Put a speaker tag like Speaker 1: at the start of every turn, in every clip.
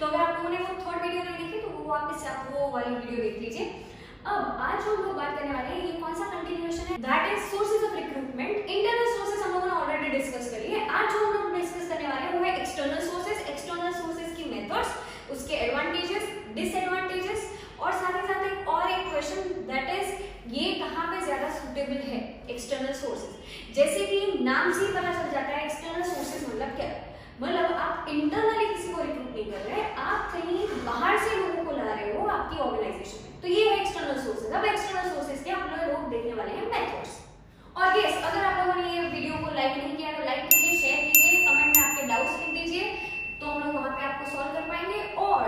Speaker 1: लोगों ने वो थर्ड वीडियो नहीं देखी तो वो वापस आप वो वाली वीडियो देख लीजिए। अब आज हम लोग बात करने वाले हैं, ये कौन सा कंटिन्यूएशन है? That is sources of recruitment internal sources हम लोगों ने ऑलरेडी डिस्कस कर लिए आज जो हम लोग डिस्कस करने वाले हैं, वो है एक्सटर्नल सोर्सेज एक्सटर्नल सोर्सेज की मेथड्स उसके एडवांटेजेस डिसएडवांटेजेस और साथ ही साथ एक और एक क्वेश्चन दैट इज़ ये कहाँ पे ज़्यादा सुटेबल है? एक्सटर्नल सोर्सेज जैसे कि नाम से ही पता चल जाता है एक्सटर्नल सोर्सेज मतलब क्या मतलब आप इंटरनली किसी को रिक्रूट नहीं कर रहे आप कहीं बाहर से लोगों को ला रहे हो आपकी ऑर्गेनाइजेशन में तो ये है एक्सटर्नल सोर्सेज अब एक्सटर्नल सोर्सेज के हम लोग देखने वाले हैं मेथड्स और यस अगर आप लोगों ने ये वीडियो को लाइक नहीं किया तो लाइक कीजिए शेयर कीजिए कमेंट में आपके डाउट्स लिख दीजिए तो हम लोग वहाँ पे आपको सॉल्व कर पाएँगे और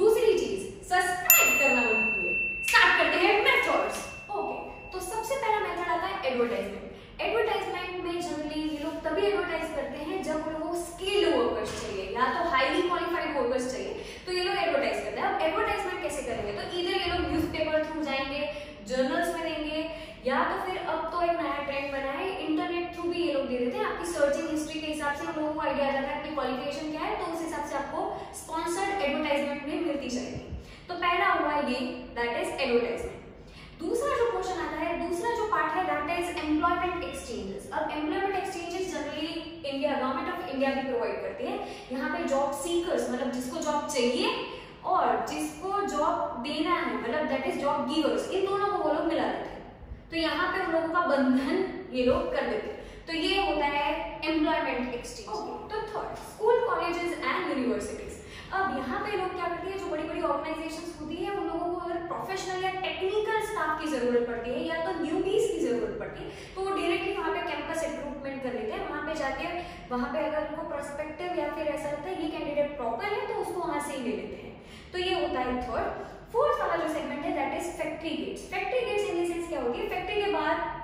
Speaker 1: दूसरी चीज़ सब्सक्राइब करना मत भूलिए स्टार्ट करते हैं मेथड्स ओके तो सबसे पहला मेथड आता है एडवर्टाइजमेंट एडवर्टाइजमेंट में जनरली ये लोग तभी एडवर्टाइज करते हैं जब उन लोगों को स्किल्ड वर्कर्स चाहिए, या तो हाईली क्वालिफाइड वर्कर्स चाहिए तो ये लोग एडवर्टाइज करते हैं। अब एडवर्टाइजमेंट कैसे करेंगे? तो इधर ये लोग न्यूज़पेपर थ्रू जाएँगे जर्नल्स में देंगे या तो फिर अब तो एक नया ट्रेंड बना है इंटरनेट थ्रू भी ये लोग दे देते हैं। आपकी सर्चिंग हिस्ट्री के हिसाब से उन लोगों को आइडिया आ जाता है आपकी क्वालिफिकेशन क्या है तो उस हिसाब से आपको स्पॉन्सर्ड एडवर्टाइजमेंट में मिलती जाएगी। तो पहला हुआ ये दैट इज़ एडवर्टाइजमेंट दूसरा जो क्वेश्चन आता है दूसरा जो पार्ट है दैट इज़ एम्प्लॉयमेंट एक्सचेंजेस अब employment exchanges generally India government of India भी प्रोवाइड करती है. यहाँ पे जॉब सीकर्स मतलब जिसको जॉब चाहिए और जिसको जॉब देना है मतलब दैट इज़ जॉब गिवर्स इन दोनों को वो लोग मिला देते हैं. तो यहाँ पे उन लोगों का बंधन ये लोग कर देते हैं. तो ये होता है एम्प्लॉयमेंट एक्सचेंज तो third school colleges and universities अब यहाँ पे लोग क्या करते हैं, जो बड़ी बड़ी ऑर्गेनाइजेशन होती है, उन लोगों को अगर प्रोफेशनल या टेक्निकल स्टाफ की ज़रूरत पड़ती है या तो न्यूबीज की ज़रूरत पड़ती है तो वो डायरेक्टली वहाँ पे कैंपस रिक्रूटमेंट कर लेते हैं। वहाँ पे जाके वहाँ पे अगर उनको परस्पेक्टिव या फिर ऐसा लगता है ये कैंडिडेट प्रॉपर है तो उसको वहाँ से ही ले लेते हैं। तो ये होता है थर्ड फोर्थ वाला जो सेगमेंट है that is factory gates factory gates in sense क्या होती है? फैक्ट्री के बाद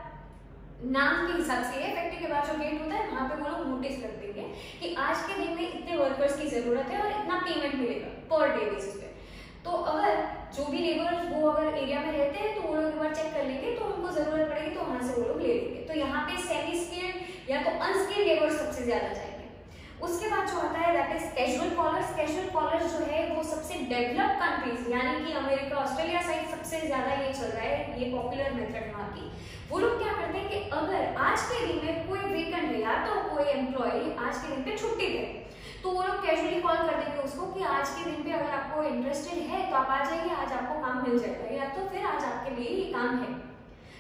Speaker 1: नाम के हिसाब से है फैक्ट्री के बाद जो गेट होता है, वहाँ पे वो लोग नोटिस कर देंगे कि आज के दिन में इतने वर्कर्स की ज़रूरत है और इतना पेमेंट मिलेगा पर डे बेसिस पे। तो अगर जो भी लेबर वो अगर एरिया में रहते हैं तो वो लोग एक बार चेक कर लेंगे तो उनको ज़रूरत पड़ेगी तो वहाँ से वो लोग ले लेंगे। तो यहाँ पे सेमी स्किल्ड या तो अनस्किल्ड लेबर सबसे ज़्यादा जाएँगे। उसके बाद जो आता है that is casual callers casual callers जो है, वो सबसे डेवलप कंट्रीज़ यानी कि अमेरिका ऑस्ट्रेलिया साइड सबसे ज़्यादा ये चल रहा है, ये पॉपुलर मेथड वहाँ की। वो लोग क्या करते हैं कि अगर आज के दिन में कोई वीकेंड है या तो कोई एम्प्लॉय आज के दिन पे छुट्टी दे। तो वो लोग कैजुअली कॉल कर देंगे उसको कि आज के दिन पे अगर आपको इंटरेस्टेड है तो आप आ जाइए, आज आपको काम मिल जाएगा, या तो फिर आज आपके लिए ये काम है।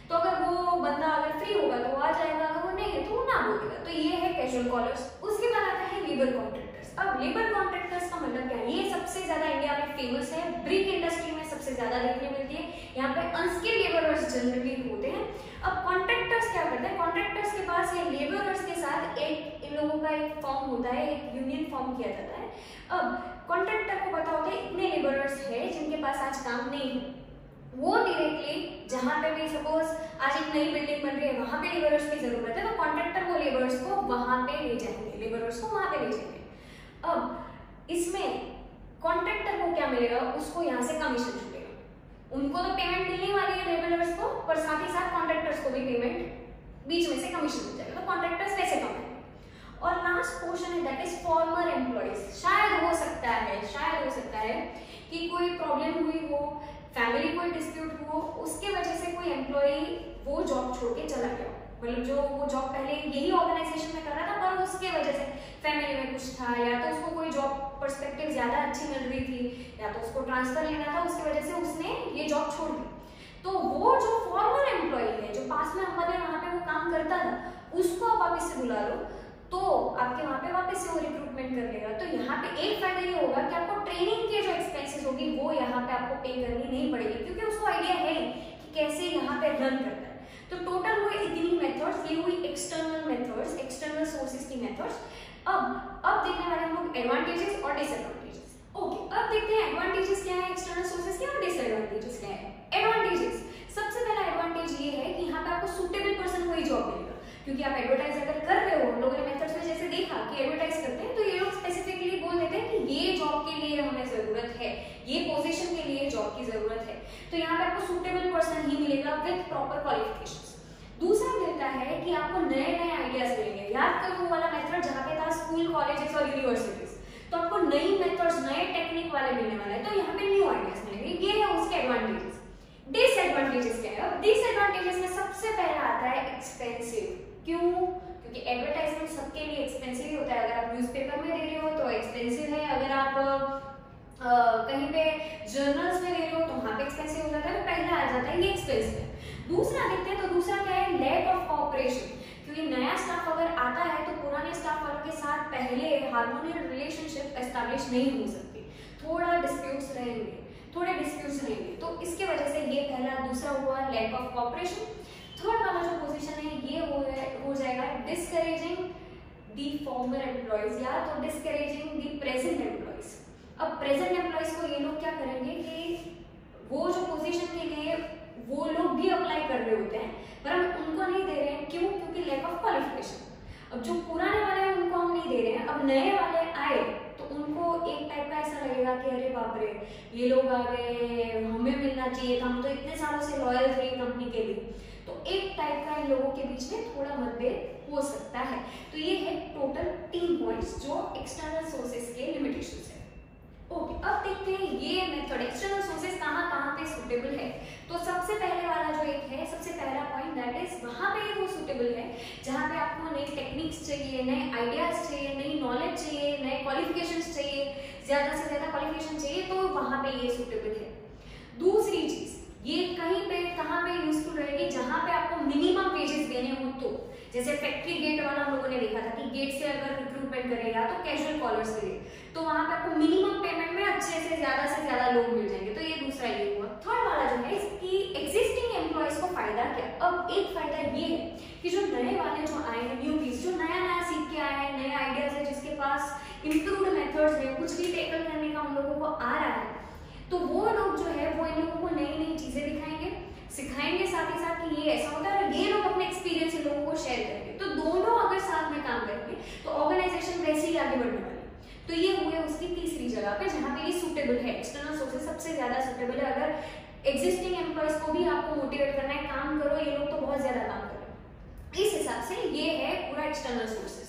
Speaker 1: तो अगर वो बंदा अगर फ्री होगा तो वो आ जाएगा, अगर वो नहीं है तो वो ना बोलेगा। तो ये है कैजुअल कॉलर्स उसके बाद आता है लेबर कॉन्ट्रैक्टर्स अब लेबर कॉन्ट्रैक्टर्स का मतलब क्या है ये ज़्यादा इंडिया में फ़ेमस है ब्रिक इंडस्ट्री में सबसे ज़्यादा देखने मिलती है। यहाँ पे अनस्किल्ड लेबरर्स जनरली होते हैं। अब कॉन्ट्रैक्टर्स क्या करते हैं? कॉन्ट्रैक्टर्स के पास ये लेबरर्स के साथ एक इन लोगों का एक फॉर्म होता है, एक यूनियन फॉर्म किया जाता है। अब कॉन्ट्रैक्टर को पता होता है, इतने लेबरर्स है, जिनके पास आज काम नहीं है। वो डायरेक्टली जहाँ पे भी सपोज़ आज एक नई बिल्डिंग बन रही है, वहाँ पे लेबरर्स की ज़रूरत है तो कॉन्ट्रैक्टर वो लेबरर्स को वहाँ पे ले जाएँगे लेबरर्स को वहाँ पे ले जाएँगे। अब इसमें कॉन्ट्रैक्टर को क्या मिलेगा? उसको यहाँ से कमीशन छूटेगा। उनको तो पेमेंट मिलने वाली है लेबरर्स को, पर साथ ही साथ कॉन्ट्रैक्टर्स को भी पेमेंट बीच में से कमीशन मिल जाएगा। तो कॉन्ट्रैक्टर्स वैसे कम है। और लास्ट पोर्शन है दैट इज़ फॉर्मर एम्प्लॉयज़ शायद हो सकता है, शायद हो सकता है कि कोई प्रॉब्लम हुई हो फैमिली कोई डिस्प्यूट हो, उसके वजह से कोई एम्प्लॉय वो जॉब छोड़ के चला गया। मतलब जो वो जॉब पहले यही ऑर्गेनाइजेशन में कर रहा था, पर उसके वजह से फैमिली में कुछ था, या तो उसको कोई जॉब पर्सपेक्टिव ज़्यादा अच्छी मिल रही थी, या तो उसको ट्रांसफ़र लेना था, उसकी वजह से उसने ये जॉब छोड़ दी। तो वो जो फॉर्मर एम्प्लॉय है, जो पास में हमारे वहाँ पे वो काम करता था, उसको आप वापस से बुला लो। तो आपके वहाँ पे वापस से वो रिक्रूटमेंट कर लेगा। तो यहाँ पे एक फ़ायदा ये होगा कि आपको ट्रेनिंग के जो एक्सपेंसेस होगी, वो यहाँ पे आपको पे करनी नहीं पड़ेगी, क्योंकि उसको आइडिया है कि कैसे यहाँ पे रन करता है। तो टोटल हुए इतनी मेथड्स ये हुई एक्सटर्नल मेथड्स एक्सटर्नल सोर्सेज की मेथड्स अब देखने वाले हम लोग एडवांटेजेस और डिसएडवांटेजेस ओके अब देखते हैं एडवांटेजेस क्या है एक्सटर्नल सोर्सेज के और डिसएडवांटेजेस क्या है। एडवांटेजेस सबसे पहला एडवांटेज ये है कि यहाँ पे आपको सुटेबल पर्सन को ही जॉब मिलेगा। क्योंकि आप एडवर्टाइज अगर कर रहे हो लोगों ने मेथड्स में जैसे देखा कि एडवर्टाइज करते हैं तो ये लोग स्पेसिफिकली बोल देते हैं कि ये जॉब के लिए हमें ज़रूरत है, ये पोजीशन के लिए जॉब की ज़रूरत है। तो यहाँ पे आपको सुटेबल पर्सन ही मिलेगा विद प्रॉपर क्वालिफिकेशन दूसरा होता है कि आपको नए नए आइडियाज़ मिलेंगे। याद करो वाला मेथड जहाँ पे था स्कूल कॉलेजेस और यूनिवर्सिटीज तो आपको नई मेथड्स नए टेक्निक वाले मिलने वाले हैं। तो यहाँ पे न्यू आइडियाज़ मिलेंगे। ये है उसके एडवांटेजेस डिसएडवांटेजेस क्या है? अब डिसएडवांटेजेस में सबसे पहला आता है एक्सपेंसिव क्यों? क्योंकि एडवर्टाइजमेंट सबके लिए एक्सपेंसिव ही होता है। अगर आप न्यूज़पेपर में दे रहे हो तो एक्सपेंसिव है। अगर आप आ, कहीं पे जर्नल्स में ले रहे हो तो वहाँ पे एक्सपेंसिव हो जाता है। तो पहला आ जाता है ये एक्सपेंसिव दूसरा देखते हैं तो दूसरा क्या है? लैक ऑफ़ कॉपरेशन क्योंकि नया स्टाफ अगर आता है तो पुराने स्टाफ वालों के साथ पहले हार्मोनियल रिलेशनशिप एस्टैब्लिश नहीं हो सकती। थोड़ा डिस्प्यूट्स रहेंगे, थोड़े डिस्प्यूट्स रहेंगे। तो इसके वजह से ये पहला दूसरा हुआ लैक ऑफ़ कॉपरेशन थर्ड वाला जो पोजीशन है, ये हो हो जाएगा डिस्करेजिंग दी फॉर्मर एम्प्लॉयज़ या तो डिस्करेजिंग दी प्रेजेंट एम्प्लॉयज़ अब प्रेजेंट एम्प्लॉयज़ को ये लोग क्या करेंगे कि वो जो पोजीशन के लिए वो लोग भी अप्लाई कर रहे होते हैं, पर हम उनको नहीं दे रहे हैं। क्यों? क्योंकि लैक ऑफ़ क्वालिफिकेशन अब जो पुराने वाले हैं, उनको हम नहीं दे रहे हैं। अब नए वाले आए तो उनको एक टाइप का ऐसा लगेगा कि अरे बाप रे, ये लोग आ गए हमें मिलना चाहिए था। हम तो इतने सालों से लॉयल थे कंपनी के लिए। तो एक टाइप का इन लोगों के बीच में थोड़ा मतभेद हो सकता है। तो ये है टोटल तीन पॉइंट्स जो एक्सटर्नल सोर्सेस के लिमिटेशंस है ओके अब देखते हैं ये मेथड एक्सटर्नल सोर्सेस कहाँ कहाँ पे सुटेबल है तो सबसे पहले वाला जो एक है सबसे पहला पॉइंट दैट इज़ वहाँ पे वो सुटेबल है, जहाँ पे आपको नई टेक्निक्स चाहिए, नए आइडियाज़ चाहिए, नई नॉलेज चाहिए, नए क्वालिफिकेशन चाहिए, ज़्यादा से ज़्यादा क्वालिफिकेशन चाहिए तो वहाँ पे ये सुटेबल है। दूसरी चीज़, ये कहीं पे, कहाँ पे यूजफुल रहेगी, जहाँ पे आपको मिनिमम पेजेस देने हो तो। जैसे फैक्ट्री गेट वाला हम लोगों ने देखा था कि गेट से अगर रिक्रूटमेंट करेगा तो कैजुअल कॉलर्स के लिए। तो वहाँ पे आपको मिनिमम पेमेंट में अच्छे से, ज़्यादा से ज़्यादा लोग मिल जाएँगे तो ये दूसरा ये हुआ थर्ड वाला जो है इसकी एग्जिस्टिंग एम्प्लॉयज़ को फ़ायदा क्या? अब एक फ़ायदा ये है कि जो नए वाले जो आए हैं न्यू पीस जो नया नया सीख के आए हैं, नए आइडियाज़ है, जिसके पास इम्प्रूव्ड मेथड्स है, कुछ भी टेकल करने का उन लोगों को आ रहा है तो वो लोग जो है, वो इन लोगों को नई नई चीज़ें दिखाएँगे, सिखाएँगे साथ ही साथ कि ये ऐसा होता है और ये लोग अपने एक्सपीरियंस इन लोगों को शेयर करेंगे। तो दोनों अगर साथ में काम करेंगे तो ऑर्गेनाइजेशन वैसे ही आगे बढ़ने वाली तो ये हुए उसकी तीसरी जगह पे, जहाँ पे ये सुटेबल है एक्सटर्नल सोर्सेज सबसे ज़्यादा सुटेबल है। अगर एग्जिस्टिंग एम्प्लॉयज़ को भी आपको मोटिवेट करना है, काम करो, ये लोग तो बहुत ज़्यादा काम करो इस हिसाब से ये है पूरा एक्सटर्नल सोर्सेज